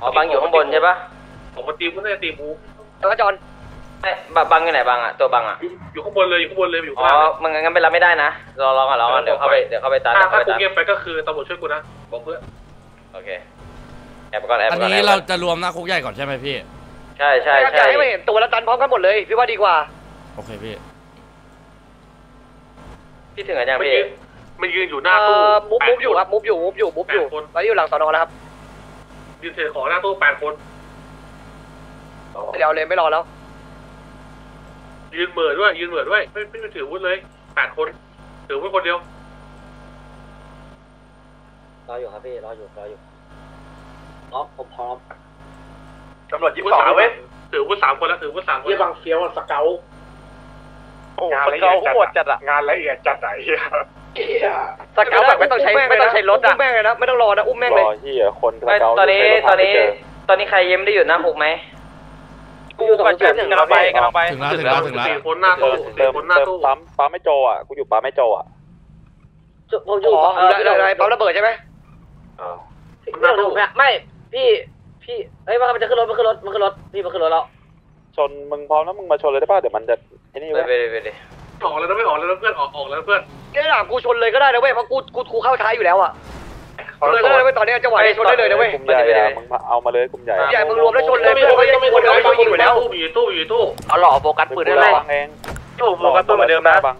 อ๋อบังอยู่ข้างบนใช่ปะผมมาตีมก็น่าจะตีมูแล้วก็จอนเอ้ยบังบังอยู่ไหนบังอะตัวบังอะอยู่อยู่ข้างบนเลยอยู่ข้างบนเลยอยู่อ๋ข้างอล่าง มันงั้นไปรับไม่ได้นะรอรอก่อนรอก่อนเดี๋ยวเข้าไปเดี๋ยวเข้าไปตัดถ้าเดี๋ยวถ้าเข้าไปกูตัดเงียบไปก็คือตำรวจช่วยกูนะบอกเพื่อนโอเคแอบไปก่อนแอบอัไปนก่อนนี้แอบไปเราก่อนจะรวมหน้าคุกใหญ่ก่อนใช่ไหมพี่ ใช่ใช่อยาใช่กให้มาเห็นตัวแล้วดันพร้อมกันหมดเลย พี่ว่าดีกว่า โอเคพี่ พี่ถึงกันยังมันพี่ยืนมันยืนอยู่หน้าเอ่ตู้อมุฟแปดมุฟอยู่นครับ มุฟอยู่ มุฟอยู่ มุฟอยู่แปดคน ตอนนี้อยู่หลังสอนอแล้วครับ ยืนเทของหน้าตู้แปดคน เดี๋ยวเลยไม่รอแล้ว ยืนเหม่อด้วย ยืนเหม่อด้วย ไม่ไม่ไม่ถืออาวุธเลยแปดคน ถืออาวุธคนเดียวรออยู่ครับพี่รออยู่รออยู่อ๋อผมพร้อมตำรวจยี่สิบสองเว้ยถืออาวุธสามคนแล้วถืออาวุธสามคนยี่บังเฟี้ยวสเกลโอ้งานสละเกเอียลดโหดจัดอะงานละเอียดจัดไหนเฮีย สเกลแบบไม่ต้องใช้ไม่ต้องใช้รถอะอุ้มแม่งเลยนะไม่ต้องรอนะอุ้มแม่งเลยรอที่คนไม่ตอนนี้ตอนนี้ ตอนนี้ใครเยิ้มได้อยู่หน้าคุกไหมกูอยู่ตรงจุดหนึ่งกำลังไปกำลังไปถึงแล้วถึงแล้วถึงแล้วสี่คนหน้าเติตู้มสี่เติมคนหน้าเติมตู้ปั๊มปั๊มไม่โจอะกูอยู่ปั๊มไม่โจอะผมอยู่อ๋ออะไรอะไรปั๊มระเบิดใช่ไหมหน้าตู้ไม่พี่พี่เอ้ยมันจะขึ้นรถมันขึ้นรถมันขึ้นรถพี่มันขึ้นรถแล้วชนมึงพร้อมแล้วมึงมาชนเลยได้ป่ะเดี๋ยวมันจะไอ้นี่ไปเว้ยไปไปไป ออกแล้วนะไม่ออกแล้วนะเพื่อนออกออกแล้วเพื่อนแค่หลังกูชนเลยก็ได้นะเว้ยเพราะกูกูกูเข้าท้ายอยู่แล้วอะชนเลยก็ได้นะเว้ยตอนนี้จังหวะนี้ชนได้เลยนะเว้ยกลุ่มใหญ่อะมึงมาเอามาเลยกลุ่มใหญ่ใหญ่มึงรวมแล้วชนเลยเพื่อนเขายังคนเดียวไม่ต้องยิงอยู่แล้วตู้อยู่ตู้อยู่ตู้เอาหล่อโฟกัสปืนได้ไหมบังเองตู้โฟกัสปืนเหมือนเดิมนะบัง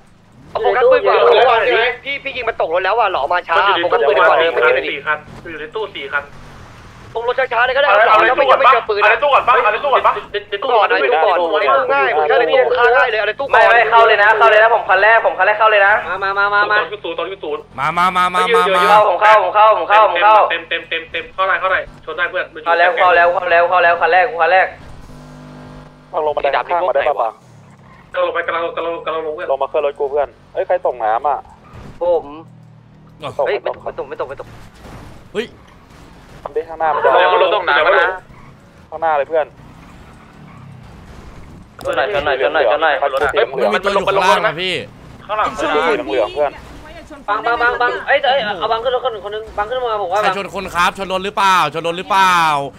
เอาโฟกัสปืนก่อนโฟกัสปืนพี่พี่ยิงมันตกรถแล้วว่ะหล่อมาช้ามันอยู่โฟกัสในปืนตู้ก่อนเลยสี่ไม่คัยินงเลยดิสี่คันอยู่ในตู้สี่คัน ตรงรถช้าๆเลยก็ได้หล่อแล้วไม่ยังไม่เจอปืนอะไรนะตู้ก่อนปะอะไรตู้ก่อนปะในตู้ก่อนอะไรตู้ก่อนอะไรตู้ง่ายมึงแค่อะไรตู้ฆ่าง่ายเลยอะไรตู้ก่ไม่อนไม่เข้าเลยนะเข้าเลยนะผมคันแรกผมคันแรกเข้าเลยนะมามามามาตมาอนที่ศูนย์ตอนที่ศูนย์มามามามามามาเข้าผมเข้าผมเข้าผมเข้าผมเข้าเต็มเต็มเต็มเต็มเข้าได้เข้าได้ชนได้เพื่อนเข้าแล้วเข้าแล้วเข้าแล้วเข้าแล้วคันแรกคันแรกต้องลงมาดันข้างมาได้ป่ะบังกำลังลงไปกำลังกำลังกำลังลงเพื่อนลงมาขึ้นรถกูเพื่อนเอ้ยใครตกน้ำอะผมตกเฮ้ยตไม่กตกไม่ตกไม่ตกไม่ตกเฮ้ย ทำได้ข้างหน้ามันจะเดี๋ยวมันลงตรงน้ำนะข้างหน้าเลยเพื่อนชนหน่อยชนหน่อยชนหน่อยชนหน่อยมันมีตัวอยู่ข้างล่างนะพี่ข้างหลังสีเหลืองๆเพื่อนบังบังบังบังเอ้ยเอ้ยเอาบังขึ้นรถคนหนึ่งคนนึงบังขึ้นมาผมว่าใครบังชนคนครับชนรถหรือเปล่าชนรถหรือเปล่า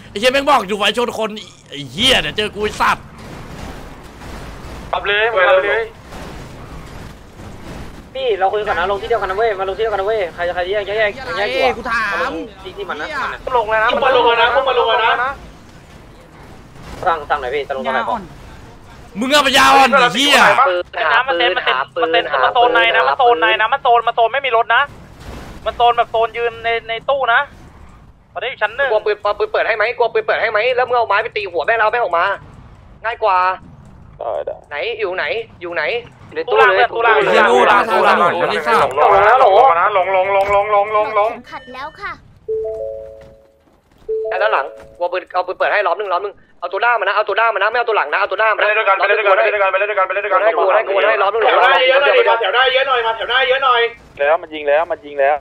ไอ้เหี้ยแม่งบอกอยู่ไว้ชนคนไอ้เหี้ยเดี๋ยวเจอกูไอ้สัตว์ขับเลยขับเลย พี่เราคุยกันนะลงที่เดียวกันนะเว้ยมาลงที่เดียวกันนะเว้ยใครจะใครแยกแยกแยกแยกตัวกูถามที่ที่มันนะลงเลยนะมาลงเลยนะพวกมาลงเลยนะสั่งสั่งหน่อยพี่จะลงตรงไหนก่อนมึงอะปัญญาอ่อนไอ้เหี้ยน้ำมันเต็มมันเต็มมันเต็มมันโซนในนะมันโซนในนะมันโซนมันโซนไม่มีรถนะ มันโซนแบบโซนยืนในในตู้นะตอนนี้อยู่ชั้นหนึ่งกลัวปืนปืนเปิดให้ไหมกลัวปืนเปิดให้ไหมแล้วมึงเอาไม้ไปตีหัวแม่เราแม่ออกมา ง่ายกว่า ได้ได้ไหนอยู่ไหนอยู่ไหนในตู้เลยตู้เลยไอ้เหี้ยโง่ตั้งทางถนนไม่ได้ทราบลงนะลงนะลงลงลงลงลงลงลงขัดแล้วค่ะด้านหลังกลัวปืนเอาปืนเปิดให้ล้อมหนึ่งล้อมหนึ่งเอาตัวหน้ามานะเอาตัวหน้ามานะไม่เอาตัวหลังนะเอาตัวหน้าไปมานะเล่นด้วยกันไปเล่นด้วยกันไปเล่นด้วยกันไปเล่นด้วยกันไปเล่นด้วยกันให้กูให้กูให้ล้อมหนึ่งแถวหน้าเยอะหน่อยมาแถวหน้าเยอะหน่อยมาแถวหน้าเยอะหน่อยแล้วมันยิงแล้วมันยิงแล้ว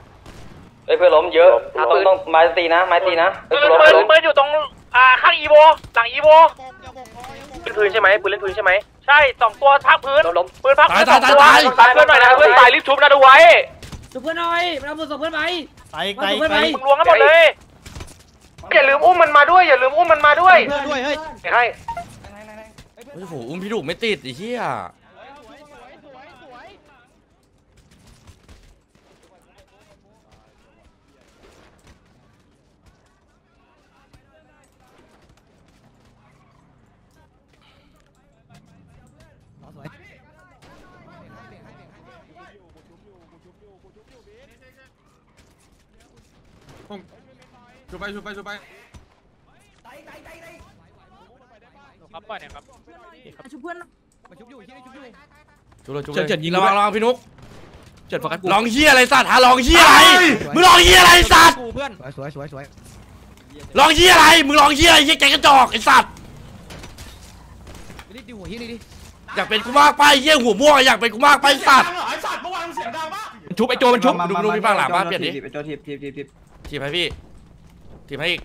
เฮ้ยเพื่อนล้มเยอะต้องต้องไม้ตีนะไม้ตีนะปืนล้มปืนล้มปืนอยู่ตรงอ่าข้างอีโวหลังอีโว ปืนพื้นใช่ไหมปืนเล่นพื้นใช่ไหมใช่สองตัวภาคพื้นล้มล้มปืนภาคพื้นสตาอยงตายตัวตายตายเพื่อนหน่อยนะเพื่อนตายรีบชุบนะดูไว้ช่วยเพื่อนหน่อยเราบุญส่งเพื่อนไปไปมาส่งเพื่อนไปมึงล้วงกันหมดเลยอย่าลืมอุ้มมันมาด้วยอย่าลืมอุ้มมันมาด้วยเพื่อนด้วยเฮ้ยให้โอ้โหอุ้มพี่ดุกไม่ติดไอ้เหี้ย ชูไปชูไปชูไปครับปล่อยเนี่ยครับชูเพื่อนมาชุบอยู่ที่นี่ชุบอยู่จุ๊เลยจุ๊เจ็ดเจ็ดยิงระวังระวังพี่นุ๊กเจ็ดโฟกัสกูลองเหี้ยอะไรสัตว์หาลองเหี้ยอะไรมึงลองเหี้ยอะไรสัตว์กูเพื่อนสวยสวยสวยลองเหี้ยอะไรมึงลองเหี้ยอะไรเหี้ยแกงกระจอกไอ้สัตว์รีบดิหัวที่นี่ดิอยากเป็นกูมากไปเหี้ยหัวม่วงอยากเป็นกูมากไปสัตว์ชุบไอโจมันชุบดูดูพี่ฟังหลังบ้านเปลี่ยนดิโจทีบทีบทีบทีบทีมให้พี่ ทีมให้อีก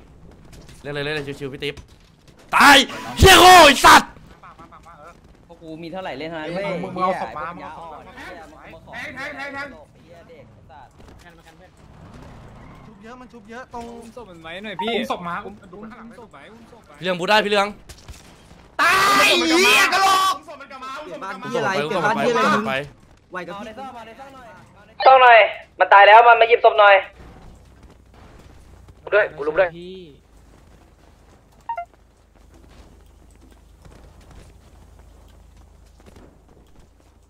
เล่นเลยเล่นเลยชิวๆพี่ติ๊บตายเหี้ยโง่ไอ้สัตว์พวกกูมีเท่าไหร่เล่นเท่านั้นเว้ยมึงเอาศพมาแทงแทงแทงแทงชุบเยอะมันชุบเยอะตรงศพมันไหมหน่อยพี่อุ้มศพมาอุ้มอุ้มศพไหมอุ้มศพไหมพี่เหลืองบูได้พี่เหลืองตายเหี้ยกระโหลกศพมันกลับมาอุ้มศพมันกลับมาส่งไปส่งไปส่งไปไหวกับพี่ต้องหน่อยมันตายแล้วมันมาหยิบศพหน่อย ด้วยกูลุกด้วย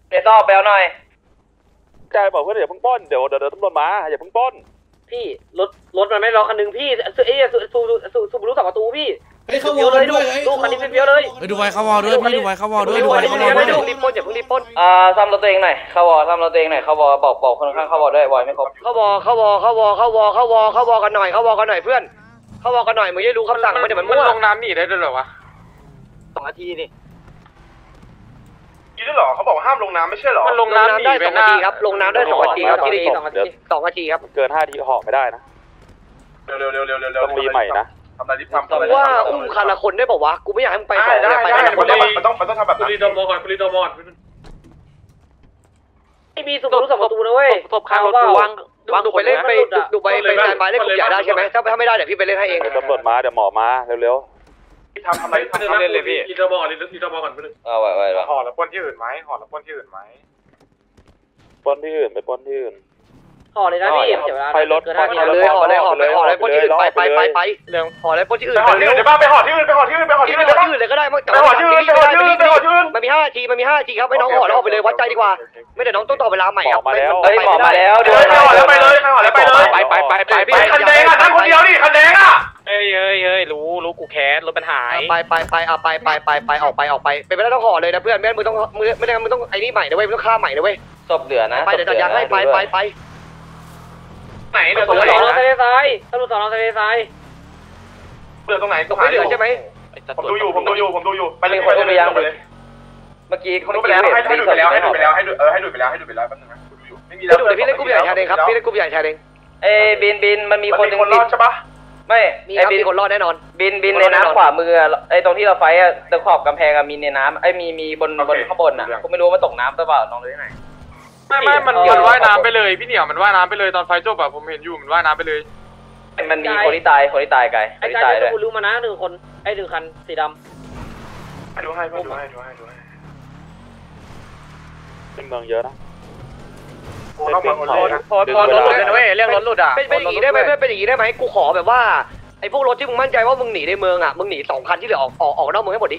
เดี๋ยวต้องแปลหน่อยใจบอกเพื่อนอย่าเพิ่งปล้นเดี๋ยวเดี๋ยวเดี๋ยวตำรวจมาอย่าเพิ่งปล้นพี่รถรถมันไม่รอคันหนึงพี่เอ้ยสูสูสูสูบรู้สองประตูพี่ เฮ้ยเข้าวเฟี้อยวลเลยด้วยดูคันนี้เฟี้ยวเลยไปดูไว้เข้าวอลด้วยพี่ดูไว้เข้าวอลด้วยดูไว้เข้าวอลไม่ด้วยดูรีบปล้นอย่าเพิ่งรีบปล้นอ่าซ่อมรถตัวเองหน่อยเข้าวอซ่อมรถตัวเองหน่อยเข้าวอบอกบอกคนข้างเข้าวอด้วยวอยไม่ครบเข้าวอเข้าวอเข้าวอเข้าวอเข้าวอเข้าวอกันหน่อยเข้าวอกันหน่อยเพื่อน เข้าวอกันหน่อยมึงจะรู้คำสั่งมันเดี๋ยวมันมั่วลงน้ำหนีได้ด้วยเหรอวะสองนาทีนี่กินได้หรอเขาบอกห้ามลงน้ำไม่ใช่หรอมันลลงงน้ำน้ำได้สองนาทีครับลงน้ำได้สองนาทีครับที่ได้ยินสองนาทีสองนาทีครับเกินห้าทีห่อไม่ได้นะเร็วเร็วเร็วเร็วเร็วเร็วต้องรีใหม่นะ ทำอะไรรีบทำกูว่าอุ้มคันละคนได้ป่าวะกูไม่อยากให้มึงไปสองได้อยากไปได้คันละคนได้ได้ปะมันต้องมันต้องทำแบบคุรีโดมก่อนคุรีโดมอนไม่มีสูบรู้สองประตูนะเว้ยศพคางรถกูวางวางดูไปเล่นไปดูไปไปไปไปเล่นกลุ่มใหญ่ได้ใช่ไหมถ้าถ้าไม่ได้เดี๋ยวพี่ไปเล่นให้เองเดี๋ยวตำรวจมาเดี๋ยวหมอมาเร็วทำทำอะไรทำเล่นเลยพี่รีโดมอนรีโดมอนก่อนไปเลยเอาไว้ไว้ไว้ห่อแล้วปล้นที่อื่นไหมห่อแล้วปล้นที่อื่นไหมๆปล้นที่อื่นไปปล้นที่อื่น ห่อเลยนะพี่เสียเวลาไปรถเกินห้าทีห่อเลยห่อเลยห่อเลยห่อเลยปล้นที่อื่นไปไปไปไปเร็วห่อเลยปล้นที่อื่ไปนห่อที่อื่นเดี๋ยวบ้าไปห่อที่อื่นไปห่อที่อื่นไปห่อที่ที่อื่นไปได้ห่อปะที่อื่นเลยก็ได้แต่ไปห่อที่อื่นไปห่อที่อื่นไปห่อที่อื่นมันมีห้าทีมันมีห้าทีครับให้น้องห่อแล้วออกไปเลยวัดใจดีกว่า ไม่เดี๋ยวน้องต้องต่อเวลาใหม่ครับหมอมาแล้วเฮ้ยหมอมาแล้วเดี๋ยวไปห่อแล้วไปเลยไปห่อแล้วไปเลยไปไปไปไปไปคันแดงอะนั่งคนเดียวดิคันแดงอะเฮ้ยเฮ้ยเฮ้ยรู้รู้กูแคสรถมันหายไปไปไปเอาไปไปไปไปออกไปออกไปเป็นไปได้ต้องห่อเลยนะเพื่อนไม่งั้นมึงต้องมึงไม่ได้มึงต้องไอ้นี่ใหม่นะเว้ยมึงต้องฆ่าใหม่นะเว้ยศพเหลือนะไปเดี๋ยวจะยัดให้ไปไปไป ไหนเดี๋ยวตตรงำรไหวนจสอนอทะเลทรายตำรวจสอนอทะเลทรายเดือตรงไหนตกไม่เหลือใช่ไหมผมดูอยู่ผมดูอยู่ผมดูอยู่ไปเลยไปเลยไปเลยเมื่อกี้เขาดูไปแล้วให้ให้ดูไปแล้วให้ดูไปแล้วให้ดูเออให้ดูไปแล้วให้ดูไปแล้วแป๊บนึงนะดูอยู่ไม่มีแล้พี่วดูเดี๋ยวพี่เล่นกลุ่มใหญ่แทนเองครับพี่เล่นกลุ่มใหญ่แทนเองเอ้บินบินมันมีมีคคนนหนึ่งคนรอดใช่ปะไม่มีไอ้ครับบินมีคนรอดแน่นอน บินบินคนในรอดแน่นอนน้ำขวามืออะไอ้ตรงที่เราไฟอะตรงขอบกำแพงอะมีในน้ำไอ้มีมีบนบนข้างบนอะกูไม่รู้ว่ามันตกน้ำหรือเปล่าลองดูที่ไหน ไม่ไม่มันมันว่ายน้ำไปเลยพี่เหนียวมันว่ายน้ำไปเลยตอนไฟจบอะผมเห็นอยู่มันว่ายน้ำไปเลย มันมีคนที่ตายคนที่ตายไกลคไอ้นที่กายตายจะด้วยคุณรู้มานะหนึ่งคนไอ้หนึ่งคันสีดดูให้ดูให้ดูให้ดูให้ในเมืองเยอะนะโอ้ต้องมาคนเลยนะพอพอรถหลุดเลยนะเว้ยเรื่องรถหลุดอะเป็นเป็นอย่างนี้ได้ไหมเพื่อนเป็นอย่างนี้ได้ไหมกูขอแบบว่าไอ้พวกรถที่มึงมั่นใจว่ามึงหนีในเมืองอะมึงหนีสองคันที่เหลือออกออกออกนอกเมืองให้หมดดิ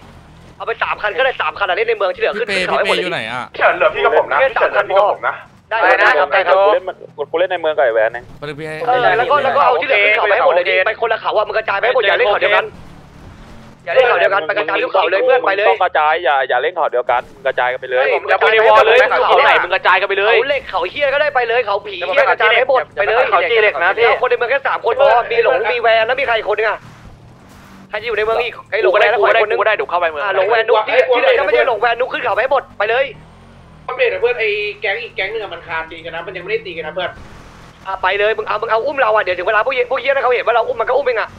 เอาไปสามคันก็ได้สามคันอะเล่นในเมืองที่เหลือพี่ขึ้นเปขึ้นย์เขาพี่ให้หเปมดย์เลอยู่ไหนอะเฉินเหลือพี่กับผมนะเฉินเหลือพี่กับผมนะ ได้ได้ครับได้ครับกูเล่นมันกูเล่นในเมืองกับไอ้แวนเองไปเลยพี่ให้เออแล้วก็แล้วก็เอาที่เหลือขึ้นเขาไปให้หมดเลยดิไปคนละเขาอะมึงกระจายไปให้หมดอย่าเล่นเขาเดียวกันอย่าเล่นเขาเดียวกันไปกระจายทุกเขาเลยเพื่อนไปเลย ต้องกระจายอย่าอย่าเล่นขอเดียวกันกระจายกันไปเลย ผมจะไปในวอลเลยเขาไหนมึงกระจายกันไปเลย เขาเหล็กเขาเฮียก็ได้ไปเลยเขาผีเฮียกระจายให้หมดไปเลยคนในเมืองแค่สามคนพอมีหลงมีแวนแล้วมีใครคนนึงอะ ใครจะอยู่ในเมืองอีกไอ้หลงแวนแล้วคนนึงได้ดูเข้าไปเมืองอ่าหลงแวนนุกที่ที่เหลือถ้าไม่ใช่หลงแวนนุกขึ้นเขาไปให้หมดไปเลยอัปเดตเพื่อนไอ้แก๊งอีกแก๊งนึงมันคาตีกันนะมันยังไม่ได้ตีกันนะเพื่อนอ่าไปเลยมึงเอามึงเอาอุ้มเราอะเดี๋ยวถึงเวลาพวกเฮียพวกเฮียถ้าเขาเห็นว่าเราอุ้มมันก็อุ้มเองอะ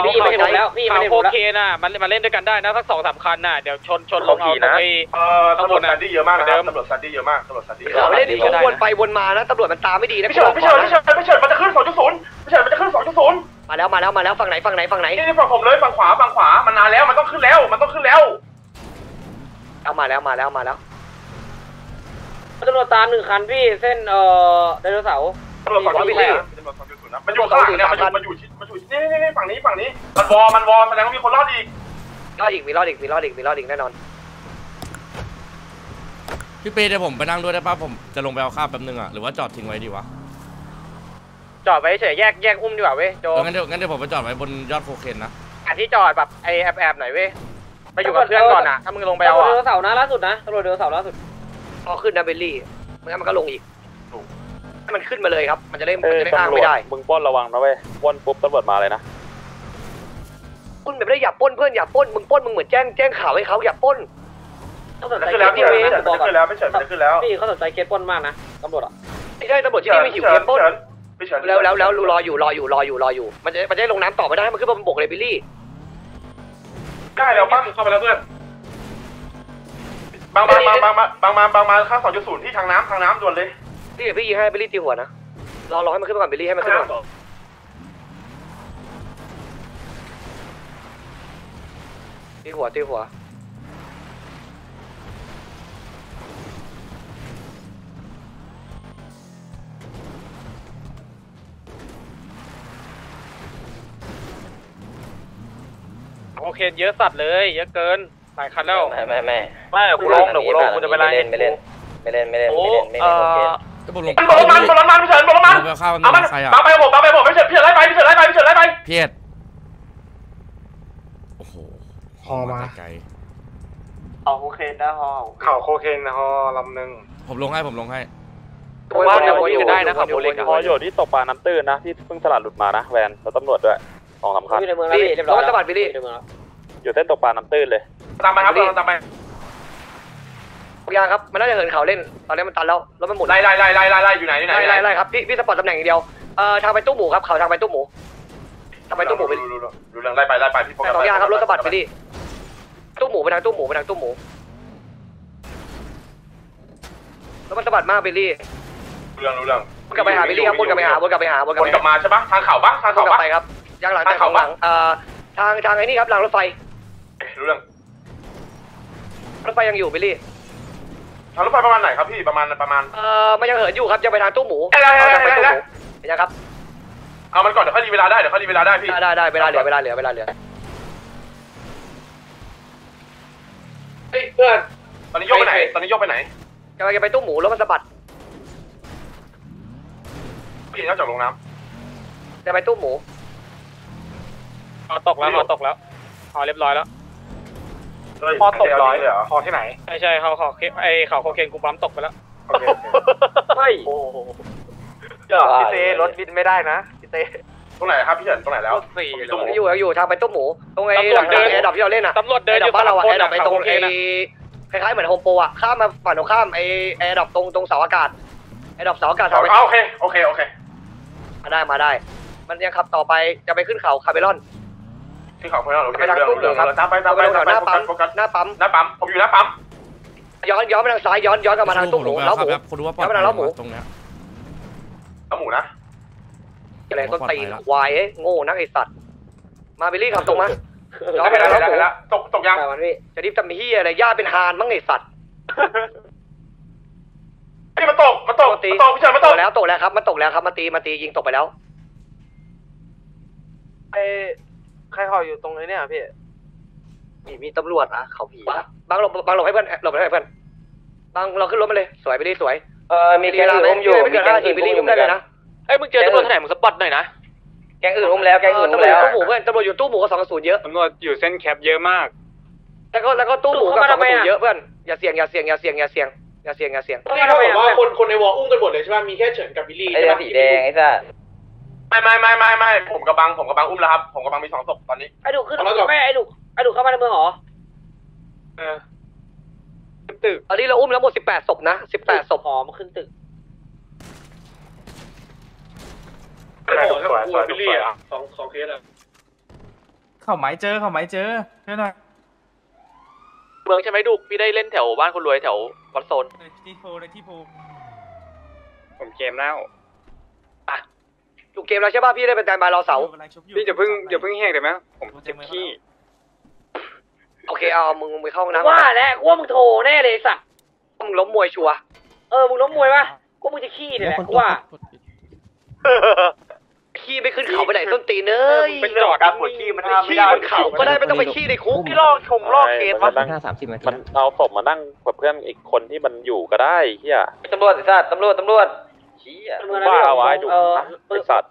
ำพี่ไม่เห็นผมแล้วพี่ไม่เขาเห็นโอผมแล้วเคน่ะมันมันเล่นด้วยกันได้นะสักสองสามคันน่ะเดี๋ยวชนชนลงเอาตรงไอ้เออตำรวจซันดี้เยอะมากนะครับตำรวจซันดี้เยอะมากตำรวจซันดี้เขาเล่นที่เขาวนไปวนมานะตำรวจมันตามไม่ดีนะพี่เฉินพี่เฉินพี่เฉินพี่เฉินมันจะขึ้นสองจุดศูนย์พี่เฉินมันจะขึ้นสองจุดศูนย์ มาแล้วมาแล้วมาแล้วฝั่งไหนฝั่งไหนฝั่งไหนนี่ฝั่งผมเลยฝั่งขวาฝั่งขวามันนานแล้วมันต้องขึ้นแล้ว มันต้องขึ้นแล้วเอามาแล้วมาแล้วมาแล้วตำรวจตามหนึ่งคันพี่เส้นเอ่อไดโนเสาร์ตำรวจสองจุดศูนย์นะตำรวจสองจุดศูนย์นะมันอยู่ข้างหลังเนี่ยมันอยู่มันอยู่มันอยู่นี่นี่นี่ฝั่งนี้ฝั่งนี้มันวอมันวอแสดงว่ามีคนรอดอีกรอดอีกมีรอดอีกมีรอดอีกมีรอดอีกแน่นอนพี่เปย์เดี๋ยวผมไปนั่งด้วยได้ป่ะผมจะลงไปเอาข้าวแป๊บนึงอะหรือว่าจอดทิ้งไว้ดีวะ จอดไว้เฉยแยกแยกอุ้มดีกว่าเว้ยโจเอองั้นเดี๋ยวงั้นเดี๋ยวผมไปจอดไว้บนยอดโคเคนนะหาที่จอดแบบไอแอบแอบหน่อยเว้ยไปอยู่กับเพื่อนก่อนอะถ้ามึงลงไปตำรเอาวจไดอะโนเสาร์นะล่าสุดนะตำรวจไดโนเสาร์ล่าสุดพอขึ้นนะเบลลี่ไม่งั้นมันก็ลงอีกให้มันขึ้นมาเลยครับ มันจะได้เอมันอจะได้อ้างตำรวไม่จได้มึงปล้นระวังนะเว้ยปล้นปุ๊บตำรวจมาเลยนะปล้นแบบไม่ได้อย่าปล้นเพื่อนอย่าปล้นมึงปล้นมึงเหมือนแจ้งแจ้งข่าวให้เขาอย่าปล้นเขาสนใจขึ้นเคแล้วสพี่ปล้นเฉินนะบอกก่อนขึ้นแล้วไม่เฉินขึ้นแล้วพี่เขาสนใจเคสปล้นมากนะตำรวจอะไม่ใช่ตำรวจที่นี่ไม่หิวเกมป พี่เฉิแล้วแล้วแล้วรออยู่รออยู่รออยู่รออยู่ มันจะมันจะลงน้ำต่อไม่ได้มันขึ้นมาบนบกเลยบิลลี่ได้แล้วปั้งเข้าไปแล้วเพื่อนบางบางบางบางบางบางบางมาข้างสองจุดศูนย์ที่ทางน้ำทางน้ำด่วนเลยนี่พี่ยิงให้บิลลี่ตีหัวนะรอรอให้มันขึ้นมาก่อนบิลลี่ให้มันขึ้นก่อนตีหัวตีหัว เคเยอะสัตว์เลย เยอะเกินหลายคันแล้ว ไม่ไม่ไม่ไม่กูลงเดี๋ยวกูลงกูจะไปไล่ไม่เล่นไม่เล่นไม่เล่นโอ้ไม่เล่นไม่เอเล่นโอเคอก็บอกลงมันบอกมันบอกมันพี่เฉินบอกมันลงไปเอาข้าวมันเอามันใครอะมาไปผมมาไปผมพี่เฉินพี่เฉินไล่ไปพี่เฉินไล่ไปพี่เฉินไล่ไปเพียดโอ้โหฮอมาไกลเอาโอเคนะฮอข่าวโคเคนฮอลำหนึ่งผมลงให้ผมลงให้ว่าจะอยู่ได้นะครับโมเล็กพออยู่ที่ตกปลาน้ำตื้นนะที่เพิ่งสลัดหลุดมานะแวนแล้วตำรวจด้วยสองสามคันอยู่ในเมืองแล้วพี่เรียบร้อยรถสะบัดบิลลี่อยู่ในเมืองแล้ว อยู่เส้นตกปลาน้ำตื้นเลยตามไปครับตามไปยางครับมันน่าจะเหินเขาเล่นตอนนี้มันตันแล้วรถมันหมุนไล่ไล่ไล่ไล่ไล่ไล่อยู่ไหนอยู่ไหนไล่ไล่ไล่ครับพี่พี่สปอร์ตตำแหน่งอย่างเดียวเอ่อทางไปตู้หมูครับเขาทางไปตู้หมูทางไปตู้หมูไปดูดูดูเรื่องไล่ไปไล่ไปพี่โฟกัสสองอย่างครับรถสะบัดบิลลี่ตู้หมูไปทางตู้หมูไปทางตู้หมูแล้วมันสะบัดมากบิลลี่เรื่องรู้เรื่องวนกลับไปหาบิลลี่ครับวนกลับไปหาวนกลับไปหาวนกลับวนไปกลับมาใช่ปะทางเขาปะทางวนเขากลับปะไปครับยางหลังทางจากเขาหปะลังเอ่อทางทางไอ้นี่ครับรางรถไฟ รู้เรื่องรถไฟยังอยู่บิลลี่ทางรถไฟประมาณไหนครับพี่ประมาณประมาณ เอ่อมันยังเหินอยู่ครับยังไปทางตู้หมูได้ได้เอาทางไปได้ตู้หได้มูเห็นยังครับเอามันก่อนเดี๋ยวค่อยรีเวลาได้เดี๋ยวค่อยรีเวลาได้พี่ได้ได้ได้เวลาเหลือเวลาเหลือเวลาเหลือเฮ้ยเพื่อน ตอนนี้ยกไปไหน ตอนนี้ยกไปไหนกำลังจะไปตู้หมูรถมันสะบัดพี่เห็นเขาจากลงน้จะไปตู้หมูหอตกแล้วหอตกแล้วหอเรียบร้อยแล้วำ พอตกร้อยเลยเหรอพอที่ไหนใช่ใช่เขาเขาไอเขาโคเคนกูปั๊มตกไปแล้วโอเคเฮ้ยพี่เต้รถบินไม่ได้นะพี่เต้ตรงไหนครับพี่เฉินตรงไหนแล้วสี่ตรงไหนอยู่อยู่ทางไปตู้หมู ตรงไอ้หลังแอร์ดับที่เราเล่นอะตำรวจเดินอยู่บ้านเราอะคแอร์ดับไปตรงเอไอ้คล้ายๆเหมือนโฮมโปรอะข้ามมาฝั่งตรงข้ามไอ้แอร์ดับตรงตรงเสาอากาศแอร์ดับเสาอากาศทางไปโอเคโอเคโอเคมาได้มาได้ มันยังขับต่อไปจะไปขึ้นเขาคาเบลอน ที่เขาเพื่อนโอเคไปทางตู้หมูครับตามไปตามไปไปทางตามหไปน้าโฟปั๊กัมสโฟกัสหน้าปั๊มหน้าปั๊มผมอยู่หน้าปั๊มย้อนย้อนไปทางซ้ายย้อนย้อนกลับมาทางตู้หมูผมแล้วหมูครับคนดูว่าปลอดแล้วมันเอาแล้วหมู ตรงเนี้ยแล้วหมูนะอะไรต้นตีนควายเอ้ยโง่นักไอสัตว์มาบิลลี่ขับตรงมาย้อนไปได้ทางได้แล้วหมูได้ตกตกยังไปมันพี่จะดิบจะมีเฮียอะไรย่าเป็นฮานมั้งไอสัตว์พี่มาตกมาตกตีมาตกพี่เฉินมาตตกกแล้วตกแล้วครับมันตกแล้วครับมาตีมาตียิงตกไปแล้ว ไอ้ ใครหออยู่ตรงนี้เนี่ยพี่มีมีตำรวจนะเขาผีบางหลบบางหลบให้เพื่อนหลบให้เพื่อนบางเราขึ้นรถมาเลย สวยไปดิสวยเออมีแก๊งอื่นอุ้มอยู่ไม่เกินห้านาทีไปรีบอุ้มได้เลยนะเอ้ยมึงเจอตำรวจที่ไหนมึงสปอตหน่อยนะแก๊งอื่นอุ้มแล้วแก๊งอื่นอุ้มตำรวจอแล้วยู่ตู้หมูเพื่อนตำรวจอยู่ตู้หมูกับสองกระสุนเยอะตำรวจอยู่เส้นแคปเยอะมากแล้วก็แล้วก็ตู้หมูกับสองกระสุนเยอะเพื่อนอย่าเสี่ยงอย่าเสี่ยงอย่าเสี่ยงอย่าเสี่ยงอย่าเสี่ยงอย่าเสี่ยงนี่เขาบอกว่าคนคนในวอลอุ้มกันหมดเลยใช่ป่ะมีแค่เฉินกับบิลลี่ไอ้ใช่ป่ะสีแดงไอ้สัส ไม่ไม่ไม่ไม่ไม่ผมกับบังผมกับบังอุ้มแล้วครับ ผมกับบังมีสองศพตอนนี้ ไอ้ดุขึ้นไม่ไอ้ดุไอ้ดุเข้ามาในเมืองเหรอ เออตึกตอนนี้เราอุ้มแล้วหมด 18 ศพนะ 18 ศพหอมขึ้นตึกสวยสวยบิลลี่อะสองสองเคสอะเข้าไม้เจอเข้าไม้เจอใช่ไหมเมืองใช่ไหมดุกพี่ได้เล่นแถวบ้านคนรวยแถววัดโซน ที่โพในที่โพผมเกมแล้ว ถูกเกมแล้วใช่ป่ะพี่ได้เป็นแตนบายรอเสาพี่อย่าเพิ่งอย่าเพิ่งแหกได้ไหมผมเจ็บขี้โอเคเอามึงมึงไปเข้าห้องน้ำว่าแล้วกูว่ามึงโทรแน่เลยสัสมึงล้มมวยชัวร์เออมึงล้มมวยปะกูมึงจะขี้เนี่ยแหละกูว่าขี้ไม่ขึ้นเขาไปไหนต้นตีนเนยเป็นจอดการปวดขี้มันห้ามไม่ขี้ได้บนเขาก็ได้ไม่ต้องไปขี้ในคุกพี่ลอกชงลอกเกตวะมันมันเอาศพมานั่งกับเพื่อนอีกคนที่มันอยู่ก็ได้เฮียตำรวจไอ้สัสตำรวจตำรวจ ชี้อะบ้าวะไอ้ดุเออ นะไอสัตว์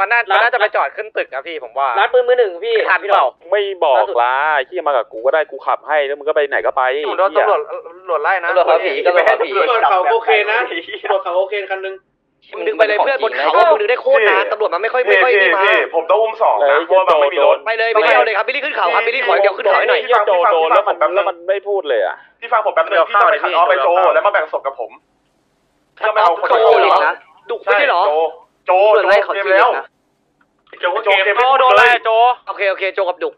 มันน่ามันน่าจะไปจอดขึ้นตึกนะพี่ผมว่าร้านปืนมือหนึ่งพี่ทันพี่เปดล่า อกไม่บอกลาเฮียมากับกูก็ได้กูขับให้แล้วมึงก็ไปไหนก็ไปผมโดนตำรวจตำรวจไล่นะตำรวจเขาผีตำรวจเขาผี ตำรวจเขาโอเคนะตำรวจเขาโอเคคันนึง มึงดึงไปเลยเพื่อนบนเขามึงดึงได้โคตรนานตำรวจมันไม่ค่อยไม่ค่อยนี่มาผมต้องอุ้มสองนะเพราะว่าบังไม่มีรถ ไปเลยบิลลี่เอาเลยครับบิลลี่ขึ้นเขาครับบิลลี่ขอเดี๋ยวขึ้นเขาให้หน่อย เฮียโจโดนแล้วมันแล้วมันไม่พูดเลยอะ พี่ฟังผมแป๊บนึงพี่จะไปขัดออไปโจแล้วมาแบ่งศพกับผม เพื่อมาเอาคนโจละเหรอนะดุไม่ใช่เหรอ โจ โจตำรวจไล่เขาเกมจริงแล้วนะโจโจเกมโจโดนอะไรโจ โอเคโอเคโจกับดุ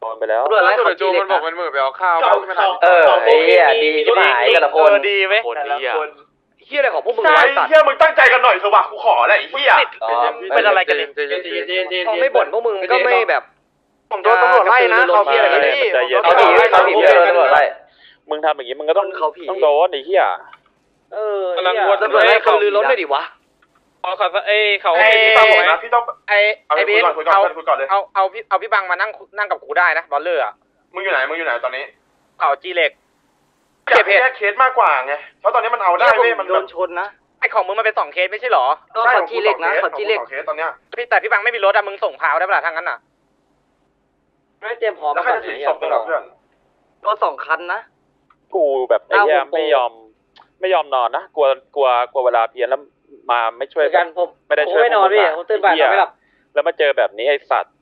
โดนไปแล้วตำรวจไล่เขาจริงมันบอกมันมือไปเอาข้าวเขาเขาเออไอ้เหี้ยดีชิบหายแต่ละคนดีไหมคนดีอะเฮียอะไรของพวกมึงใช่ไร้สัตว์เฮียมึงตั้งใจกันหน่อยเถอะว่ะกูขอแหละไอ้เฮียเป็นอะไรกันเจนเจนเจนเจนพอไม่บ่นพวกมึงก็ไม่แบบผมโดนตำรวจไล่นะเขาพี่อะไรพี่ใจเย็นเขาผีเขาผีเจอตำรวจไล่มึงทำอย่างนี้มึงก็ต้องเขาผีต้องโดนไอ้เหี้ย เออกำลังกลัวตำรวจไล่เขาลือรถเลยดิวะเขาเขาเอ้เขาไอ้พี่ฟังผมนะพี่ต้องไอ้เอาไอ้คุเบยนก่อนคุยก่อนคุยก่อนเลยเอาเอาพี่เอาพี่บังมานั่งนั่งกับกูได้นะบอลเลอร์อะมึงอยู่ไหนมึงอยู่ไหนตอนนี้เขาจีเล็กอยากแยกเคสมากกว่าไงเพราะตอนนี้มันเอาได้เว้ยมันโดแบบนชนนะไอ้ของมึงมันเป็นสองเคสไม่ใช่หรอก็เขาจีเล็กนะเขาจีเล็กสองเคสตอนเนี้ยพี่แต่พี่บังไม่มีรถอะมึงส่งพาวได้ปะล่ะทั้งนั้นอะไม่เตรียมพร้อมแล้วใครจะถือศพมึงกับเพื่อนก็สองคันนะกูแบบไอ้เหี้ยเอาผมไม่ยอม ไม่ยอมนอนนะกลัวกลัวกลัวเวลาเพี้ยนแล้วมาไม่ช่วยเหมือนกันผมไม่ได้ผมช่วยไม่นอนพี่ผมตื่นบ่ายนอนไม่หลับแล้วมาเจอแบบนี้ไอ้สัตว์